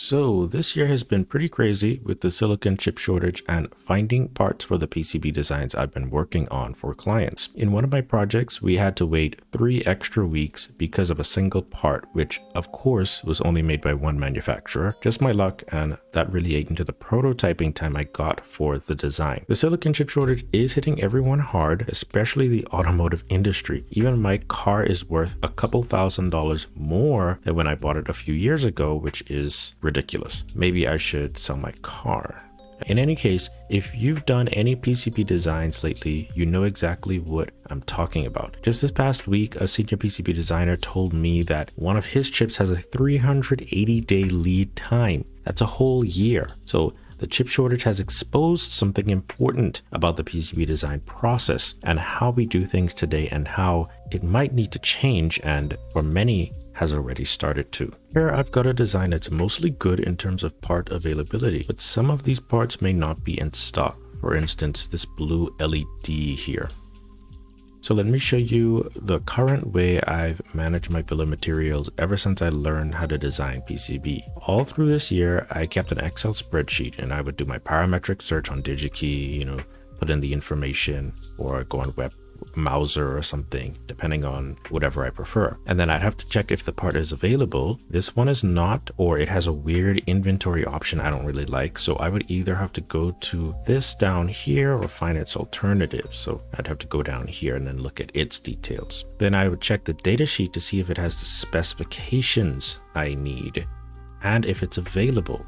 So this year has been pretty crazy with the silicon chip shortage and finding parts for the PCB designs I've been working on for clients. In one of my projects, we had to wait three extra weeks because of a single part, which of course was only made by one manufacturer. Just my luck and that really ate into the prototyping time I got for the design. The silicon chip shortage is hitting everyone hard, especially the automotive industry. Even my car is worth a couple thousand dollars more than when I bought it a few years ago, which is ridiculous. Maybe I should sell my car. In any case, if you've done any PCB designs lately, you know exactly what I'm talking about. Just this past week, a senior PCB designer told me that one of his chips has a 380 day lead time. That's a whole year. So the chip shortage has exposed something important about the PCB design process and how we do things today and how it might need to change and for many has already started to. Here I've got a design that's mostly good in terms of part availability, but some of these parts may not be in stock. For instance, this blue LED here. So let me show you the current way I've managed my bill of materials ever since I learned how to design PCB. All through this year, I kept an Excel spreadsheet and I would do my parametric search on DigiKey, you know, put in the information or go on web Mouser or something, depending on whatever I prefer. And then I'd have to check if the part is available. This one is not, or it has a weird inventory option I don't really like. So I would either have to go to this down here or find its alternative. So I'd have to go down here and then look at its details. Then I would check the datasheet to see if it has the specifications I need and if it's available,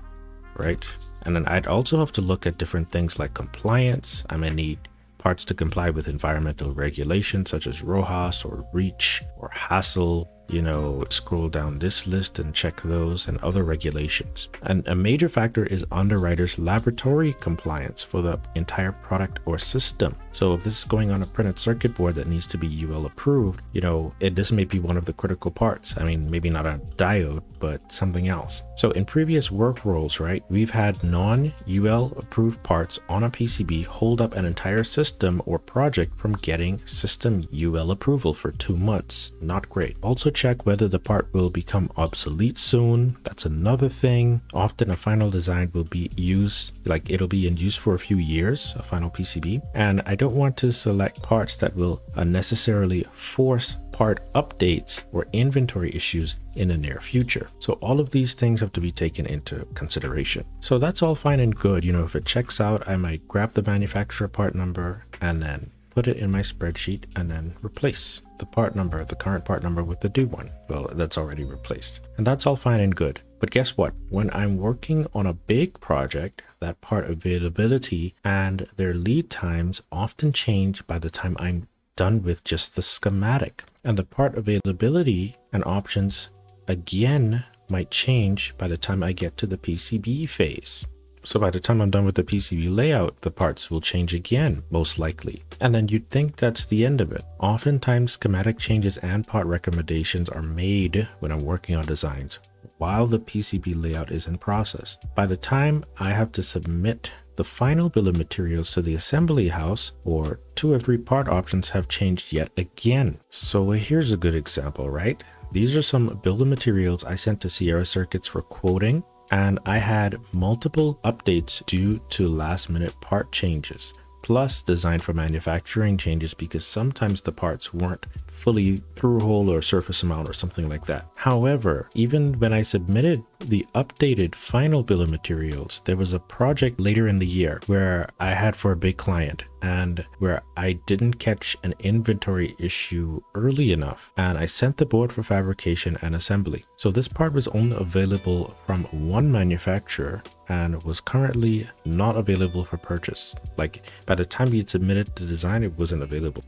right? And then I'd also have to look at different things like compliance. I may need parts to comply with environmental regulations such as RoHS or REACH or Hassel you know, scroll down this list and check those and other regulations. And a major factor is underwriter's laboratory compliance for the entire product or system. So if this is going on a printed circuit board that needs to be UL approved, you know, it, this may be one of the critical parts. I mean, maybe not a diode, but something else. So in previous work roles, right, we've had non-UL approved parts on a PCB hold up an entire system or project from getting system UL approval for two months. Not great. Also check whether the part will become obsolete soon. That's another thing. Often a final design will be used, like it'll be in use for a few years, a final PCB. And I don't want to select parts that will unnecessarily force part updates or inventory issues in the near future. So all of these things have to be taken into consideration. So that's all fine and good. You know, if it checks out, I might grab the manufacturer part number and then put it in my spreadsheet and then replace the part number, the current part number with the due one. Well, that's already replaced. And that's all fine and good. But guess what? When I'm working on a big project, that part availability and their lead times often change by the time I'm done with just the schematic. And the part availability and options again might change by the time I get to the PCB phase. So by the time I'm done with the PCB layout, the parts will change again, most likely. And then you'd think that's the end of it. Oftentimes schematic changes and part recommendations are made when I'm working on designs while the PCB layout is in process. By the time I have to submit the final bill of materials to the assembly house or two or three part options have changed yet again. So here's a good example, right? These are some bill of materials I sent to Sierra Circuits for quoting and I had multiple updates due to last minute part changes plus design for manufacturing changes because sometimes the parts weren't fully through hole or surface mount or something like that. However, even when I submitted the updated final bill of materials, there was a project later in the year where I had for a big client and where I didn't catch an inventory issue early enough and I sent the board for fabrication and assembly. So this part was only available from one manufacturer and was currently not available for purchase. Like by the time we submitted the design, it wasn't available.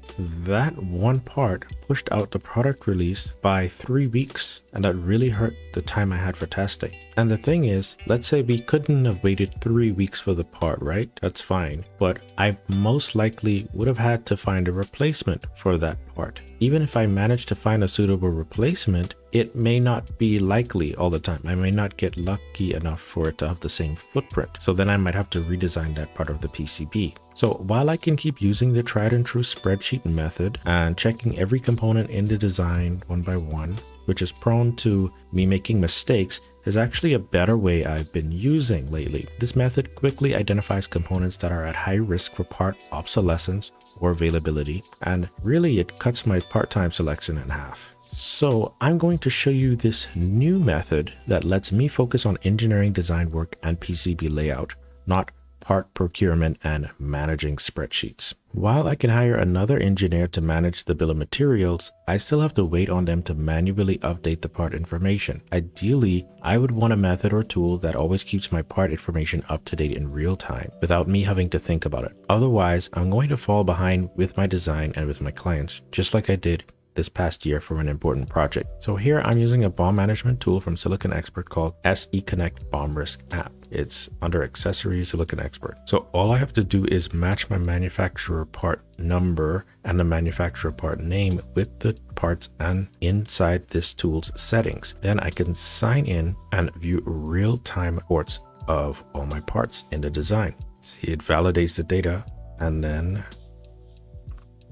That one part pushed out the product release by three weeks and that really hurt the time I had for testing. And the thing is, let's say we couldn't have waited three weeks for the part, right? That's fine. But I most likely would have had to find a replacement for that part. Even if I managed to find a suitable replacement, it may not be likely all the time. I may not get lucky enough for it to have the same footprint. So then I might have to redesign that part of the PCB. So while I can keep using the tried and true spreadsheet method and checking every component in the design one by one, which is prone to me making mistakes there's actually a better way I've been using lately. This method quickly identifies components that are at high risk for part obsolescence or availability, and really it cuts my part time selection in half. So I'm going to show you this new method that lets me focus on engineering design work and PCB layout, not part procurement, and managing spreadsheets. While I can hire another engineer to manage the bill of materials, I still have to wait on them to manually update the part information. Ideally, I would want a method or tool that always keeps my part information up to date in real time without me having to think about it. Otherwise, I'm going to fall behind with my design and with my clients, just like I did this past year for an important project. So here I'm using a BOM management tool from Silicon Expert called SE Connect BOM Risk app. It's under accessories Silicon Expert. So all I have to do is match my manufacturer part number and the manufacturer part name with the parts and inside this tool's settings. Then I can sign in and view real-time reports of all my parts in the design. See, it validates the data and then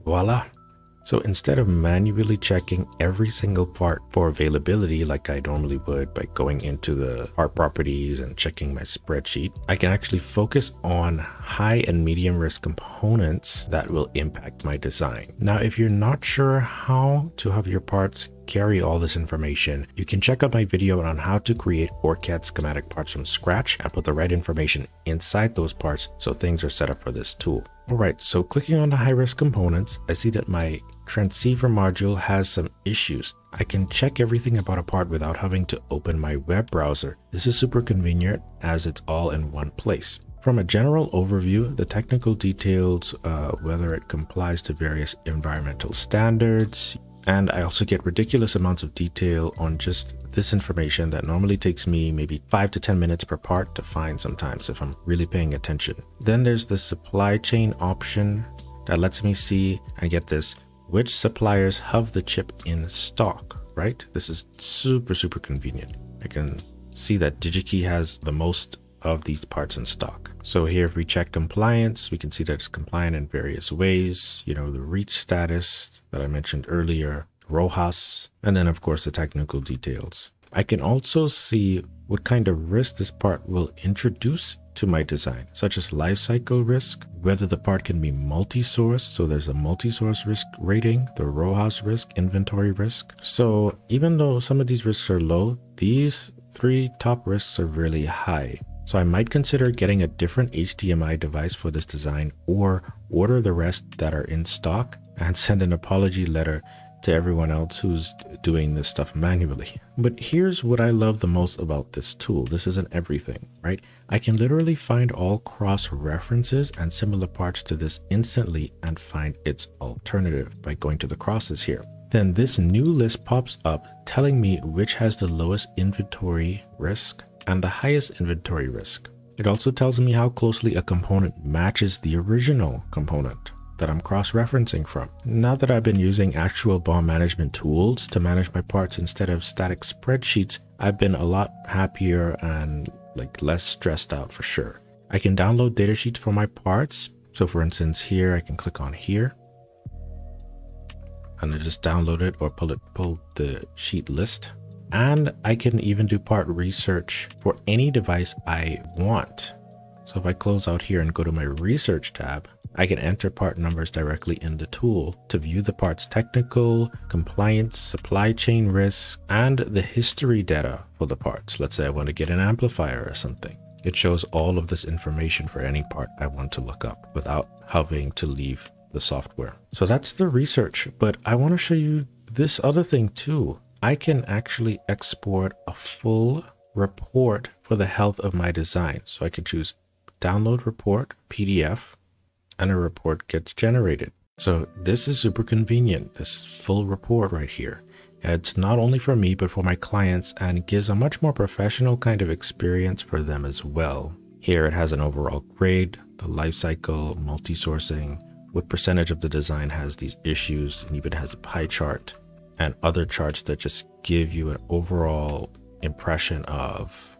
voila, so instead of manually checking every single part for availability like I normally would by going into the part properties and checking my spreadsheet, I can actually focus on high and medium risk components that will impact my design. Now, if you're not sure how to have your parts carry all this information, you can check out my video on how to create OrCAD schematic parts from scratch and put the right information inside those parts so things are set up for this tool. Alright, so clicking on the high risk components, I see that my transceiver module has some issues. I can check everything about a part without having to open my web browser. This is super convenient as it's all in one place. From a general overview, the technical details, uh, whether it complies to various environmental standards, and I also get ridiculous amounts of detail on just this information that normally takes me maybe 5 to 10 minutes per part to find sometimes if I'm really paying attention. Then there's the supply chain option that lets me see and get this which suppliers have the chip in stock, right? This is super, super convenient. I can see that DigiKey has the most of these parts in stock. So here, if we check compliance, we can see that it's compliant in various ways. You know, the reach status that I mentioned earlier, RoHS, and then of course the technical details. I can also see what kind of risk this part will introduce to my design, such as lifecycle risk, whether the part can be multi-source, so there's a multi-source risk rating, the RoHS risk, inventory risk. So even though some of these risks are low, these three top risks are really high. So I might consider getting a different HDMI device for this design or order the rest that are in stock and send an apology letter to everyone else who's doing this stuff manually. But here's what I love the most about this tool. This isn't everything, right? I can literally find all cross references and similar parts to this instantly and find its alternative by going to the crosses here. Then this new list pops up telling me which has the lowest inventory risk and the highest inventory risk. It also tells me how closely a component matches the original component that I'm cross-referencing from. Now that I've been using actual BOM management tools to manage my parts instead of static spreadsheets, I've been a lot happier and like less stressed out for sure. I can download datasheets for my parts. So for instance, here I can click on here and I just download it or pull it, pull the sheet list. And I can even do part research for any device I want. So if I close out here and go to my research tab, I can enter part numbers directly in the tool to view the part's technical, compliance, supply chain risk, and the history data for the parts. Let's say I want to get an amplifier or something. It shows all of this information for any part I want to look up without having to leave the software. So that's the research, but I want to show you this other thing too. I can actually export a full report for the health of my design. So I can choose download report, PDF, and a report gets generated. So this is super convenient, this full report right here. It's not only for me, but for my clients and gives a much more professional kind of experience for them as well. Here it has an overall grade, the life cycle, multi-sourcing, what percentage of the design has these issues, and even has a pie chart and other charts that just give you an overall impression of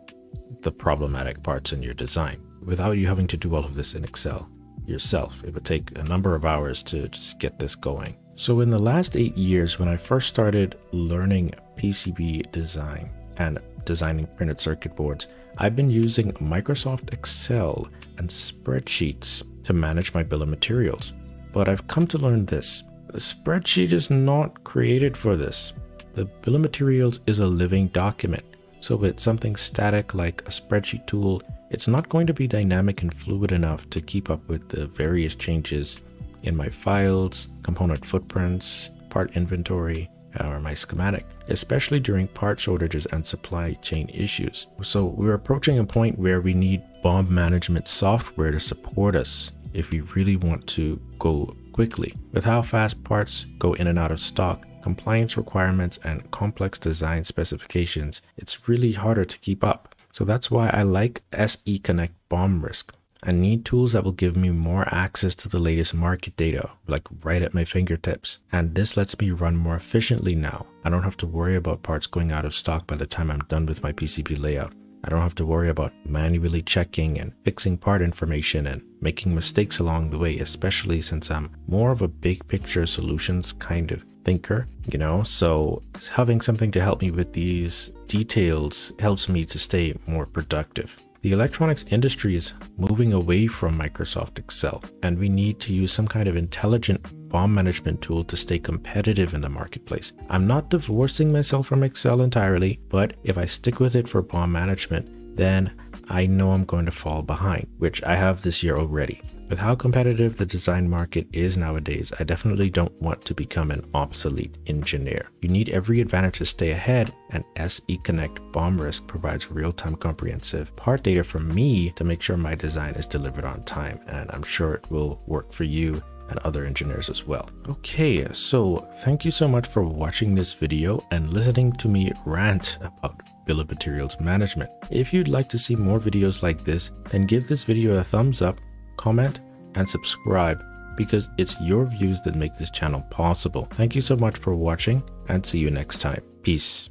the problematic parts in your design without you having to do all of this in Excel yourself. It would take a number of hours to just get this going. So in the last eight years, when I first started learning PCB design, and designing printed circuit boards, I've been using Microsoft Excel and spreadsheets to manage my bill of materials. But I've come to learn this. A spreadsheet is not created for this. The bill of materials is a living document. So with something static like a spreadsheet tool, it's not going to be dynamic and fluid enough to keep up with the various changes in my files, component footprints, part inventory, or my schematic, especially during part shortages and supply chain issues. So we're approaching a point where we need BOM management software to support us if we really want to go quickly. With how fast parts go in and out of stock, compliance requirements, and complex design specifications, it's really harder to keep up. So that's why I like SE Connect BOM Risk. I need tools that will give me more access to the latest market data, like right at my fingertips. And this lets me run more efficiently now. I don't have to worry about parts going out of stock by the time I'm done with my PCB layout. I don't have to worry about manually checking and fixing part information and making mistakes along the way, especially since I'm more of a big picture solutions kind of thinker, you know? So having something to help me with these details helps me to stay more productive. The electronics industry is moving away from Microsoft Excel, and we need to use some kind of intelligent BOM management tool to stay competitive in the marketplace. I'm not divorcing myself from Excel entirely, but if I stick with it for BOM management, then I know I'm going to fall behind, which I have this year already. With how competitive the design market is nowadays, I definitely don't want to become an obsolete engineer. You need every advantage to stay ahead, and SE Connect BOM Risk provides real-time comprehensive part data for me to make sure my design is delivered on time, and I'm sure it will work for you and other engineers as well. Okay, so thank you so much for watching this video and listening to me rant about bill of materials management. If you'd like to see more videos like this, then give this video a thumbs up comment, and subscribe because it's your views that make this channel possible. Thank you so much for watching and see you next time. Peace.